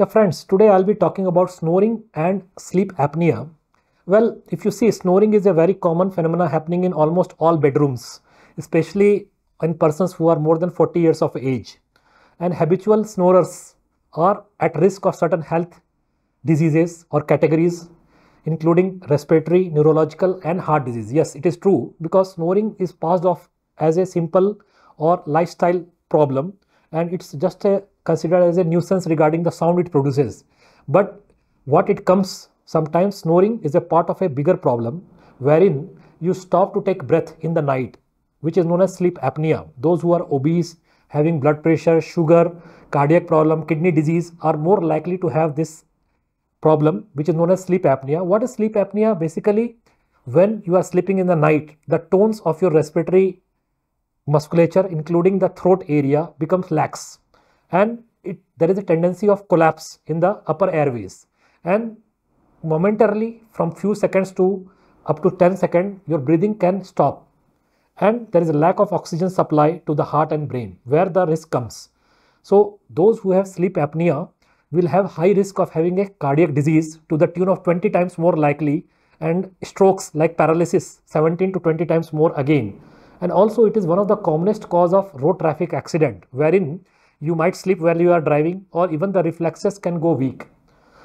Yeah, friends, today I'll be talking about snoring and sleep apnea. Well, if you see, snoring is a very common phenomena happening in almost all bedrooms, especially in persons who are more than 40 years of age. And habitual snorers are at risk of certain health diseases or categories, including respiratory, neurological, and heart disease. Yes, it is true because snoring is passed off as a simple or lifestyle problem and it's just a, considered as a nuisance regarding the sound it produces. But what it comes sometimes snoring is a part of a bigger problem wherein you stop to take breath in the night which is known as sleep apnea. Those who are obese, having blood pressure, sugar, cardiac problem, kidney disease are more likely to have this problem which is known as sleep apnea. What is sleep apnea? Basically, when you are sleeping in the night, the tones of your respiratory musculature including the throat area becomes lax and it, there is a tendency of collapse in the upper airways. And momentarily from few seconds to up to 10 seconds your breathing can stop. And there is a lack of oxygen supply to the heart and brain where the risk comes. So those who have sleep apnea will have high risk of having a cardiac disease to the tune of 20 times more likely and strokes like paralysis 17 to 20 times more again. And also it is one of the commonest cause of road traffic accident wherein you might sleep while you are driving or even the reflexes can go weak.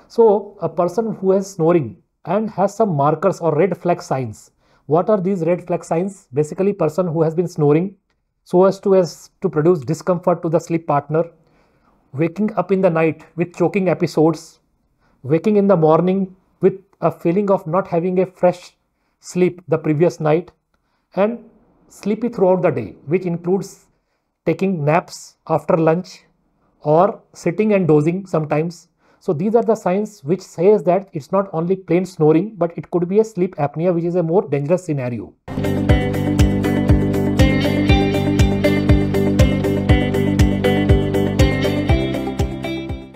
So a person who is snoring and has some markers or red flag signs. What are these red flag signs? Basically person who has been snoring so as to as to produce discomfort to the sleep partner, waking up in the night with choking episodes, waking in the morning with a feeling of not having a fresh sleep the previous night and sleepy throughout the day, which includes taking naps after lunch or sitting and dozing sometimes. So these are the signs which says that it's not only plain snoring, but it could be a sleep apnea, which is a more dangerous scenario.